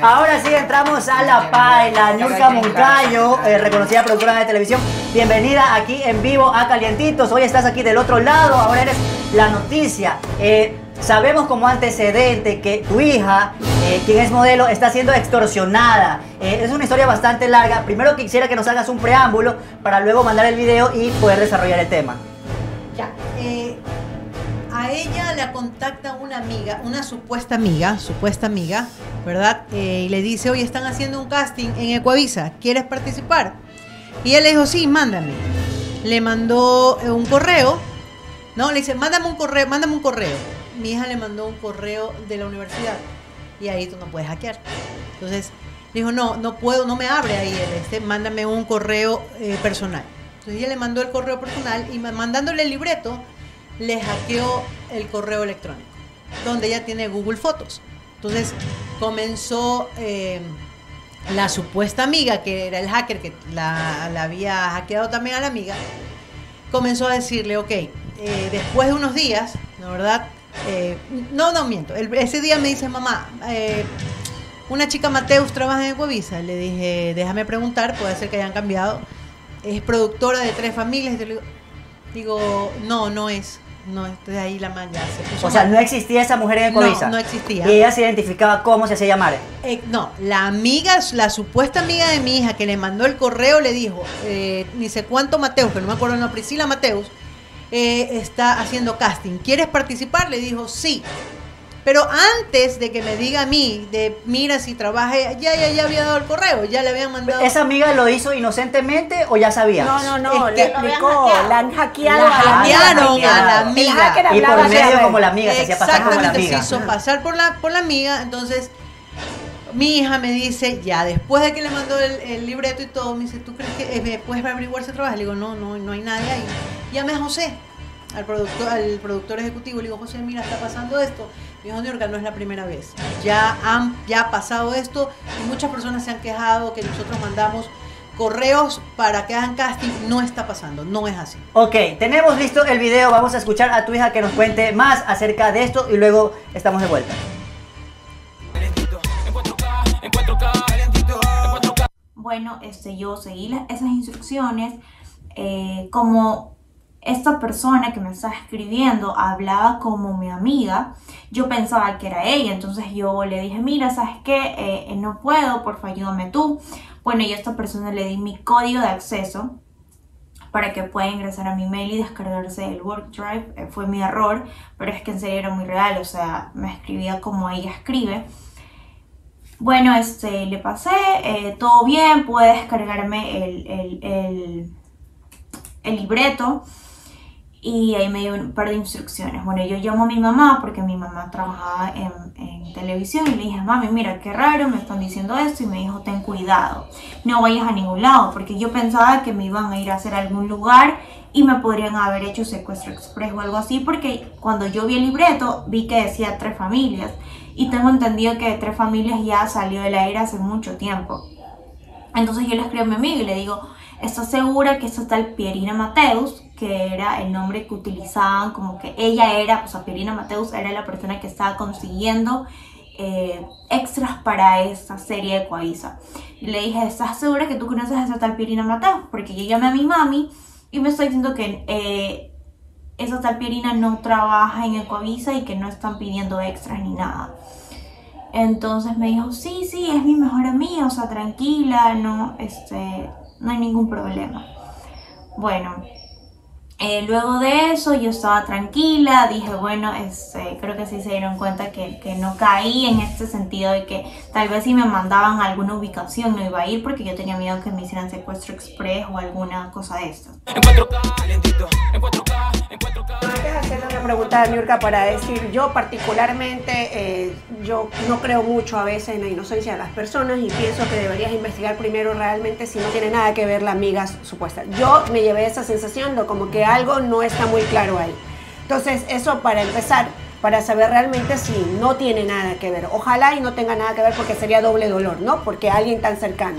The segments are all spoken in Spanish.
Ahora sí entramos a la paila, Nurka Moncayo, eh, reconocida productora de televisión. Bienvenida aquí en vivo a Calientitos. Hoy estás aquí del otro lado, ahora eres la noticia. Eh, sabemos como antecedente que tu hija, eh, quien es modelo, está siendo extorsionada. es una historia bastante larga. Primero quisiera que nos hagas un preámbulo para luego mandar el video y poder desarrollar el tema. Ya a ella la contacta una amiga, una supuesta amiga, supuesta amiga, ¿verdad? Eh, y le dice, oye, están haciendo un casting en Ecuavisa, ¿quieres participar? Y él le dijo, sí, mándame. Le mandó eh, un correo, ¿no? Le dice, mándame un correo, mándame un correo. Mi hija le mandó un correo de la universidad y ahí tú no puedes hackear. Entonces, dijo, no, no puedo, no me abre ahí él, este, mándame un correo eh, personal. Entonces ella le mandó el correo personal y mandándole el libreto, le hackeó el correo electrónico, donde ella tiene Google Fotos. Entonces comenzó eh, la supuesta amiga, que era el hacker que la, había hackeado también a la amiga, comenzó a decirle, ok, eh, después de unos días, ¿no verdad? Eh, no, no miento. ese día me dice, mamá, una chica Mateus trabaja en Ecuavisa. Le dije, déjame preguntar, puede ser que hayan cambiado. Es productora de tres familias. digo, no, no es. No, de ahí la man O sea, no existía esa mujer en Ecovisa. No, no existía. Y ella se identificaba cómo se hacía llamar. Eh, no, la amiga, la supuesta amiga de mi hija que le mandó el correo le dijo, eh, ni sé cuánto Mateus, pero no me acuerdo, no, Priscila Mateus, eh, está haciendo casting. ¿Quieres participar? Le dijo, sí. Pero antes de que me diga a mí, de mira si trabaje, ya, ya, ya había dado el correo, ya le habían mandado. ¿Esa amiga lo hizo inocentemente o ya sabía? No, no, no, le explicó, la han hackeado. La hackearon a la amiga. Y por medio como la amiga, se hacía pasar como la amiga. se hizo pasar por la, por la amiga, entonces mi hija me dice, ya después de que le mandó el, libreto y todo, me dice, ¿tú crees que eh, puedes averiguar si trabaja? Le digo, no, no, no hay nadie ahí. Llame a José, al productor, al productor ejecutivo, le digo, José, mira, está pasando esto. Mi hijo York no es la primera vez. Ya han ya ha pasado esto y muchas personas se han quejado que nosotros mandamos correos para que hagan casting. No está pasando, no es así. Ok, tenemos listo el video. Vamos a escuchar a tu hija que nos cuente más acerca de esto y luego estamos de vuelta. Bueno, este, yo seguí esas instrucciones. Eh, como esta persona que me estaba escribiendo hablaba como mi amiga, yo pensaba que era ella, entonces yo le dije, mira, ¿sabes qué? Eh, eh, no puedo, porfa, ayúdame tú. Bueno, y a esta persona le di mi código de acceso para que pueda ingresar a mi mail y descargarse el Work Drive. Eh, fue mi error, pero es que en serio era muy real, o sea, me escribía como ella escribe. Bueno, este, le pasé, todo bien, puede descargarme el, el, el, el libreto y ahí me dio un par de instrucciones. Bueno, yo llamo a mi mamá porque mi mamá trabajaba en, en, televisión y le dije, mami, mira, qué raro, me están diciendo esto y me dijo, ten cuidado, no vayas a ningún lado porque yo pensaba que me iban a ir a hacer algún lugar y me podrían haber hecho secuestro express o algo así porque cuando yo vi el libreto vi que decía tres familias y tengo entendido que tres familias ya salió del aire hace mucho tiempo. Entonces yo le escribo a mi amigo y le digo, ¿estás segura que esta tal Pierina Mateus que era el nombre que utilizaban, como que ella era, o sea, Pierina Mateus era la persona que estaba consiguiendo eh, extras para esa serie de Coavisa. Y le dije, ¿estás segura que tú conoces a esa tal Pierina Mateus? Porque yo llamé a mi mami y me está diciendo que eh, esa tal Pierina no trabaja en Ecoavisa y que no están pidiendo extras ni nada. Entonces me dijo, sí, sí, es mi mejor amiga, o sea, tranquila, no, este, no hay ningún problema. Bueno, eh, luego de eso yo estaba tranquila, dije, bueno, este, creo que sí se dieron cuenta que, que, no caí en este sentido de que tal vez si me mandaban a alguna ubicación no iba a ir porque yo tenía miedo que me hicieran secuestro express o alguna cosa de esto hacerle una pregunta a Niurka para decir, yo particularmente, eh, yo no creo mucho a veces en la inocencia de las personas y pienso que deberías investigar primero realmente si no tiene nada que ver la amiga supuesta. Yo me llevé esa sensación de como que algo no está muy claro ahí. Entonces, eso para empezar, para saber realmente si no tiene nada que ver. Ojalá y no tenga nada que ver porque sería doble dolor, ¿no? Porque alguien tan cercano.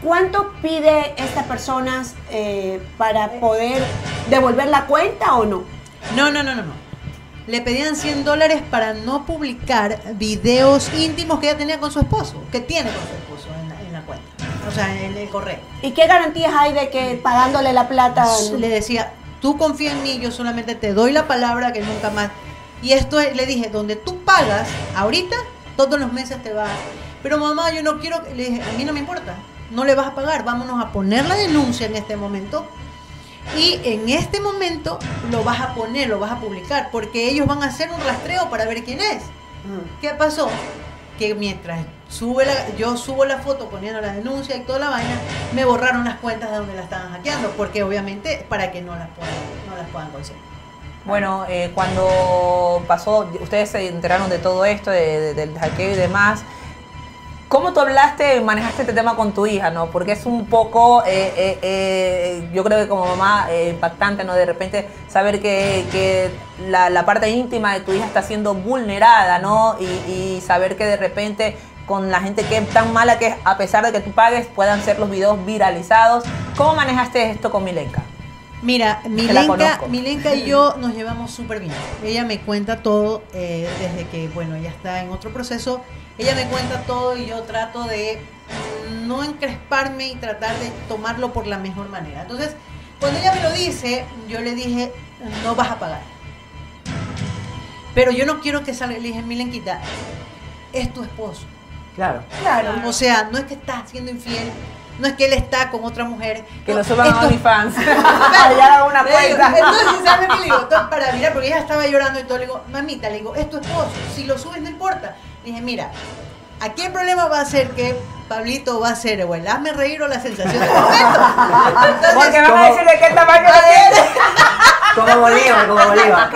¿Cuánto pide esta persona eh, para poder devolver la cuenta o no? No, no, no, no, no. le pedían 100 dólares para no publicar videos íntimos que ella tenía con su esposo, que tiene con su esposo en la, en la cuenta, o sea, en el correo. ¿Y qué garantías hay de que pagándole la plata? Le decía, tú confía en mí, yo solamente te doy la palabra que nunca más. Y esto es- le dije, donde tú pagas ahorita, todos los meses te va. Pero mamá, yo no quiero, que-". le dije, a mí no me importa, no le vas a pagar, vámonos a poner la denuncia en este momento. Y en este momento lo vas a poner, lo vas a publicar, porque ellos van a hacer un rastreo para ver quién es. ¿Qué pasó? Que mientras sube la- yo subo la foto poniendo la denuncia y toda la vaina, me borraron las cuentas de donde la estaban hackeando, porque obviamente para que no las puedan, no las puedan conseguir. Bueno, eh, cuando pasó, ustedes se enteraron de todo esto, de- de- del hackeo y demás. ¿Cómo tú hablaste manejaste este tema con tu hija, no? Porque es un poco, eh, eh, eh, yo creo que como mamá, impactante, ¿no? De repente saber que, que la, parte íntima de tu hija está siendo vulnerada, ¿no? Y, y saber que de repente con la gente que es tan mala que a pesar de que tú pagues puedan ser los videos viralizados. ¿Cómo manejaste esto con Milenka? Mira, Milenka. Milenka y yo nos llevamos súper bien. Ella me cuenta todo eh, desde que, bueno, ella está en otro proceso. Ella me cuenta todo y yo trato de no encresparme y tratar de tomarlo por la mejor manera. Entonces, cuando ella me lo dice, yo le dije, no vas a pagar. Pero yo no quiero que salga, le dije, Milenquita, es tu esposo. Claro. Claro. O sea, no es que estás siendo infiel, no es que él está con otra mujer. Que no, lo suban a OnlyFans. ya una cuenta. Entonces, ¿sabes qué le digo? Para mirar, porque ella estaba llorando y todo, le digo, mamita, le digo, es tu esposo, si lo subes no importa. Le dije, mira, aquí el problema va a ser que Pablito va a ser o el hazme reír o la sensación del momento. Entonces, Porque van a decir de qué tamaño lo tienes. Como Bolívar, como Bolívar.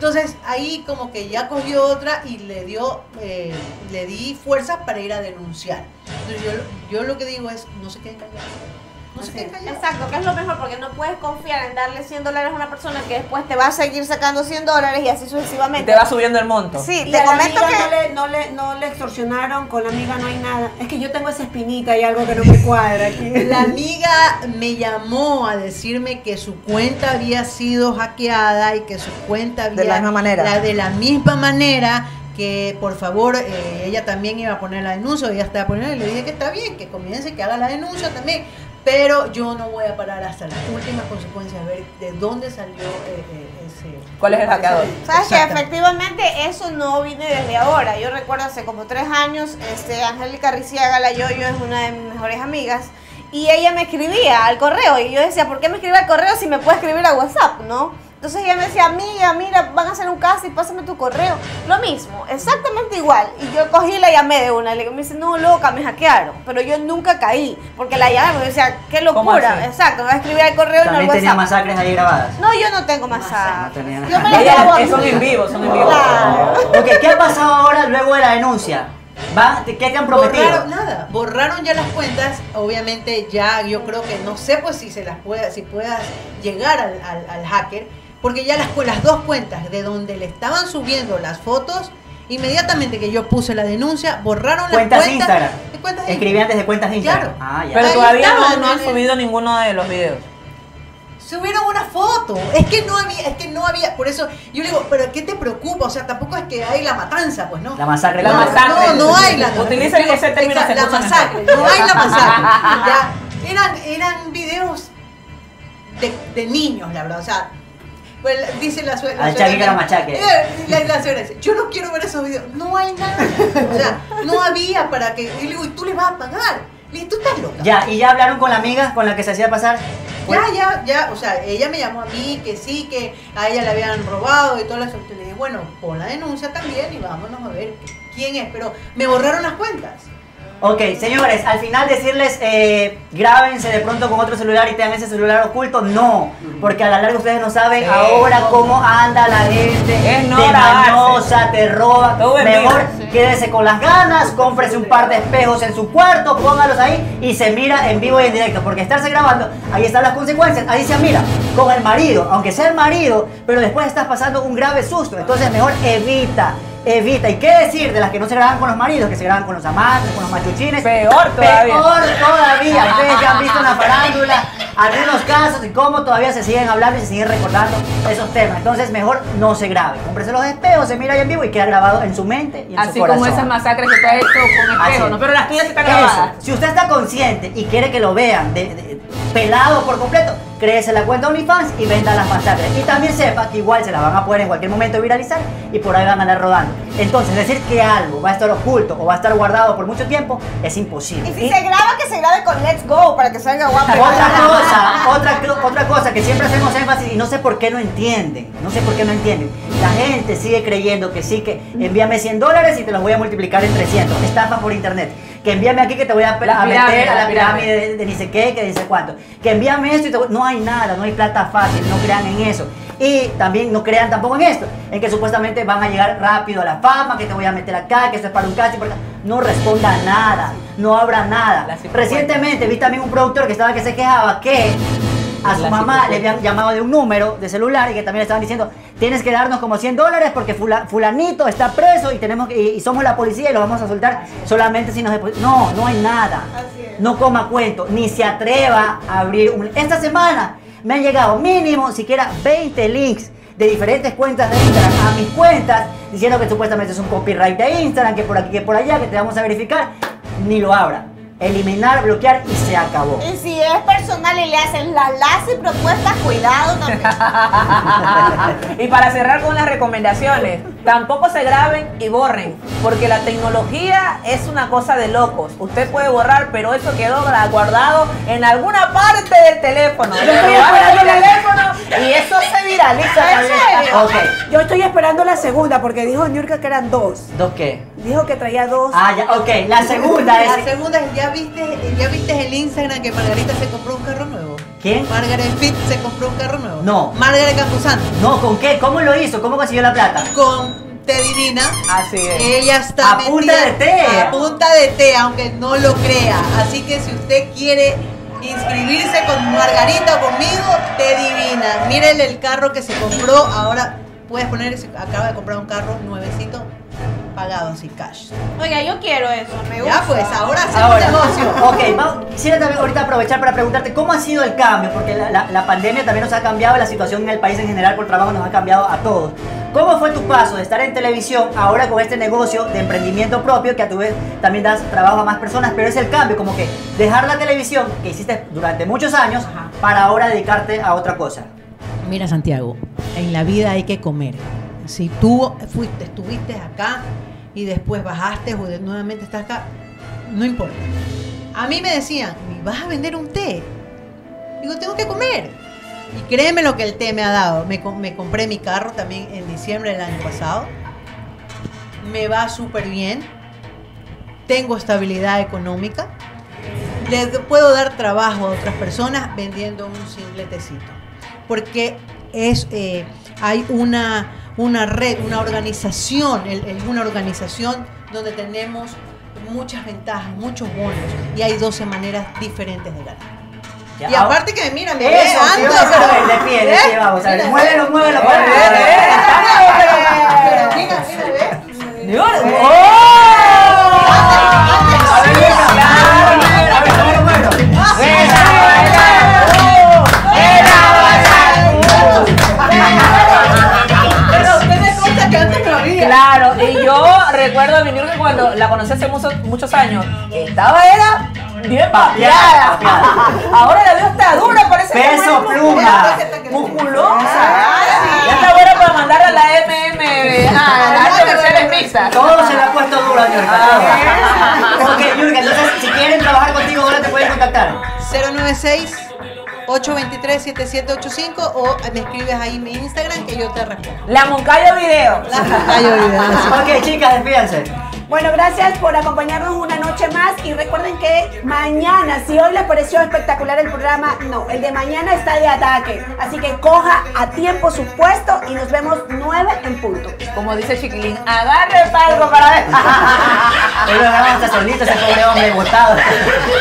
Entonces, ahí como que ya cogió otra y le dio, eh, le di fuerzas para ir a denunciar. Entonces yo, yo lo que digo es, no se queden callados. No queden callados. Exacto, que es lo mejor porque no puedes confiar en darle 100 dólares a una persona que después te va a seguir sacando 100 dólares y así Y sucesivamente. te va subiendo el monto. Sí, Y te a la comento amiga que... no, le, no, le, no le extorsionaron, con la amiga no hay nada. Es que yo tengo esa espinita y algo que no me cuadra aquí. La amiga me llamó a decirme que su cuenta había sido hackeada y que su cuenta había... De la misma manera. la- de la misma manera que por favor eh, ella también iba a poner la denuncia, ella estaba poniendo y le dije que está bien, que comience, que haga la denuncia también, pero yo no voy a parar hasta las últimas consecuencias a ver de dónde salió eh, eh, ese... ¿Cuál es el hackeador? Sabes que efectivamente eso no viene desde ahora. Yo recuerdo hace como tres años, este, Angélica Riciaga, la Yoyo, es una de mis mejores amigas, y ella me escribía al correo, y yo decía, ¿por qué me escribe al correo si me puede escribir a WhatsApp, no? Entonces ella me decía, amiga, mira, van a hacer un casting, pásame tu correo. Lo mismo, exactamente igual. Y yo cogí y la llamé de una. Le digo, me dice, no, loca, me hackearon. Pero yo nunca caí, porque la llamé, porque decía, qué ¿Cómo locura. Exacto, me va a escribir al correo y no También tenía masacres ahí grabadas. No, yo no tengo masacre. no tenía Yo me nada. la Ella- grabo a son en vivo, son en vivo. Claro. Ok, ¿qué ha pasado ahora luego de la denuncia? ¿Va? ¿Qué te han prometido? Borraron nada, borraron ya las cuentas, obviamente ya yo creo que no sé pues si se las pueda, si puedas llegar al, al- al hacker, porque ya las, dos cuentas de donde le estaban subiendo las fotos, inmediatamente que yo puse la denuncia, borraron Cuentas las cuentas. Instagram. de cuentas de Escribían desde cuentas de Instagram. Claro. Ah, ya. Pero Ahí todavía no, estaban, no han subido ninguno de los videos. Subieron una foto, es que no había, es que no había, por eso yo le digo, pero ¿qué te preocupa? O sea, tampoco es que hay la matanza, pues no. La masacre. La no, masacre. No, no hay la Utiliza ese término, Exacto, La masacre, mejor. no hay la masacre. Ya, eran, eran videos de, de niños, la verdad. O sea, pues, dice la suegra. Al chaque que era machaque. Eh, La, la suegra dice, yo no quiero ver esos videos. No hay nada. O sea, no había para que. Y le digo, ¿y tú le vas a pagar? Le dije, tú estás loca. Ya, y ya hablaron con la amiga con la que se hacía pasar. Ya, ya, ya, o sea, ella me llamó a mí que sí, que a ella le habían robado y todo eso. Le dije, bueno, pon la denuncia también y vámonos a ver quién es. Pero me borraron las cuentas. Ok, señores, al final decirles, eh, grábense de pronto con otro celular y tengan ese celular oculto, no, porque a la larga ustedes no saben Sí. ahora cómo anda la gente, Es no te mañosa, te roba, mejor quédese con las ganas, cómprese un par de espejos en su cuarto, póngalos ahí y se mira en vivo y en directo, porque estarse grabando, ahí están las consecuencias, ahí se mira, con el marido, aunque sea el marido, pero después estás pasando un grave susto, entonces mejor evita. Evita, ¿y qué decir de las que no se graban con los maridos, que se graban con los amantes, con los machuchines? Peor todavía. Peor todavía. Ustedes ya han visto una farándula algunos casos y cómo todavía se siguen hablando y se siguen recordando esos temas. Entonces, mejor no se grabe. Cómprese los espejos, se mira ahí en vivo y queda grabado en su mente y en Así su corazón. como esas masacres que tú has hecho con Así. espejo, ¿no? Pero las tuyas están Eso. grabadas. Si usted está consciente y quiere que lo vean de- de- pelado por completo, créese la cuenta OnlyFans y venda las masacres. Y también sepa que igual se la van a poder en cualquier momento viralizar y por ahí van a andar rodando. Entonces, decir que algo va a estar oculto o va a estar guardado por mucho tiempo es imposible. Y si se graba, que se grabe con Let's Go para que salga guapo. Otra cosa, otra, otra cosa que siempre hacemos énfasis y no sé por qué no entienden, no sé por qué no entienden. La gente sigue creyendo que sí, que envíame 100 dólares y te los voy a multiplicar en 300. Estafa por internet. Que envíame aquí que te voy a, La a pirámide, meter a la la pirámide. pirámide de, de ni sé qué, que dice cuánto. Que envíame esto y te voy- No hay nada, no hay plata fácil, no crean en eso. Y también no crean tampoco en esto, en que supuestamente van a llegar rápido a la fama, que te voy a meter acá, que esto es para un casting. por acá. No responda nada, no abra nada. Recientemente vi también un productor que estaba que se quejaba que a su mamá le habían llamado de un número de celular y que también le estaban diciendo tienes que darnos como 100 dólares porque fula- fulanito está preso y tenemos y, y somos la policía y lo vamos a soltar solamente si nos no no hay nada. No coma cuento ni se atreva a abrir un esta semana me han llegado mínimo siquiera 20 links de diferentes cuentas de Instagram a mis cuentas diciendo que supuestamente es un copyright de Instagram que por aquí que por allá que te vamos a verificar. Ni lo abra eliminar bloquear y se acabó Y si es personal y le hacen la y propuestas, cuidado también. y para cerrar con las recomendaciones, tampoco se graben y borren, porque la tecnología es una cosa de locos. Usted puede borrar, pero eso quedó guardado en alguna parte del teléfono. Yo estoy el esperando la- teléfono y eso se viraliza. ¿En serio? ok Yo estoy esperando la segunda porque dijo Niurka que eran dos. ¿dos qué? Dijo que traía dos. Ah, ya, ok. La segunda La es. segunda es, ¿ya viste, ¿ya viste el Instagram que Margarita se compró un carro nuevo? ¿Quién? Margaret Fit se compró un carro nuevo. No. Margaret Campuzano. No, ¿con qué? ¿Cómo lo hizo? ¿Cómo consiguió la plata? Con Te Divina. Así es. Ella está A punta de té. A punta de té, aunque no lo crea. Así que si usted quiere inscribirse con Margarita o conmigo, te divina. Mírenle el carro que se compró. Ahora puedes poner, acaba de comprar un carro nuevecito, pagado así cash. Oiga, yo quiero eso, me gusta. Ya pues, ahora sí Ahora, negocio. ok, quisiera también ahorita aprovechar para preguntarte cómo ha sido el cambio, porque la, la- la pandemia también nos ha cambiado, la situación en el país en general por trabajo nos ha cambiado a todos. ¿Cómo fue tu paso de estar en televisión ahora con este negocio de emprendimiento propio que a tu vez también das trabajo a más personas, pero es el cambio, como que dejar la televisión que hiciste durante muchos años para ahora dedicarte a otra cosa? Mira, Santiago, en la vida hay que comer. Si tú fuiste, estuviste acá y después bajaste o nuevamente estás acá, no importa. A mí me decían, "¿Y ¿vas a vender un té? Digo, tengo que comer. Y créeme lo que el té me ha dado. Me, me compré mi carro también en diciembre del año pasado. Me va súper bien. Tengo estabilidad económica. Le puedo dar trabajo a otras personas vendiendo un simple tecito. Porque es, eh, hay una, una red, una organización, el- el- una organización donde tenemos muchas ventajas, muchos bonos y hay 12 maneras diferentes de ganar. Ya, Y aparte que mira, me ve sí, antes, vamos a ver, pero- de pie, de pie, vamos a ver. Mira, Muévelo, muévelo. Mira, mira, que cuando la conocí hace muchos, muchos años, estaba era bien. Papeada. Ahora la veo hasta dura, parece que Peso es pluma. musculosa. Ya está buena para mandar a la MM, a las artes marciales mixtas. Todo se le ha puesto duro a Yurka. Ok, Yurka, entonces si quieren trabajar contigo, ¿dónde te pueden contactar? 096 823-7785 o me escribes ahí en mi Instagram que yo te respondo. La Moncayo Video. La Moncayo Video. Ok, chicas, despídense. Bueno, gracias por acompañarnos una noche más y recuerden que mañana, si hoy les pareció espectacular el programa, no, el de mañana está de ataque. Así que coja a tiempo su puesto y nos vemos 9 en punto. Como dice Chiquilín, agarre palco para ver. Hoy hasta solito ese pobre hombre botado.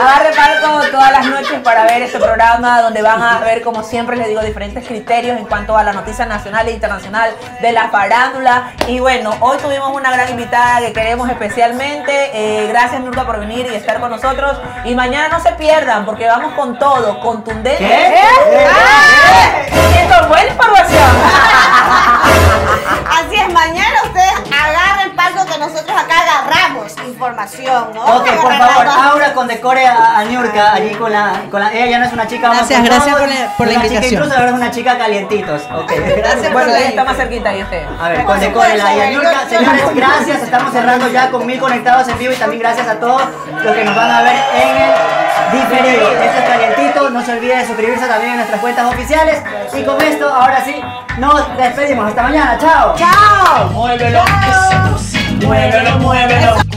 Agarre palco todas las noches para ver este programa donde van a ver, como siempre les digo, diferentes criterios en cuanto a la noticia nacional e internacional de la farándula. Y bueno, hoy tuvimos una gran invitada que queremos especialmente. Eh, gracias Nurka por venir y estar con nosotros. Y mañana no se pierdan porque vamos con todo, contundente. Con buena información. Así es, mañana ustedes agarren paso que nosotros acá agarramos información, ¿no? Ok, por favor, Aura condecore a, a Niurka allí con la, con la. Ella ya no es una chica. vamos Gracias, con gracias por la- por la una invitación. Chica, incluso ahora es una chica calientitos. Ok. Gracias Bueno, por la está más cerquita y usted. A ver, condecórela y a Niurka. Señores, gracias. Estamos cerrando ya con mil conectados en vivo y también gracias a todos los que nos van a ver en el diferido. Esto es calientito. No se olviden de suscribirse también en nuestras cuentas oficiales. Y con esto, ahora sí, nos despedimos. Hasta mañana. Chao. ¡Chao! Muévelo. Muévelo, muévelo.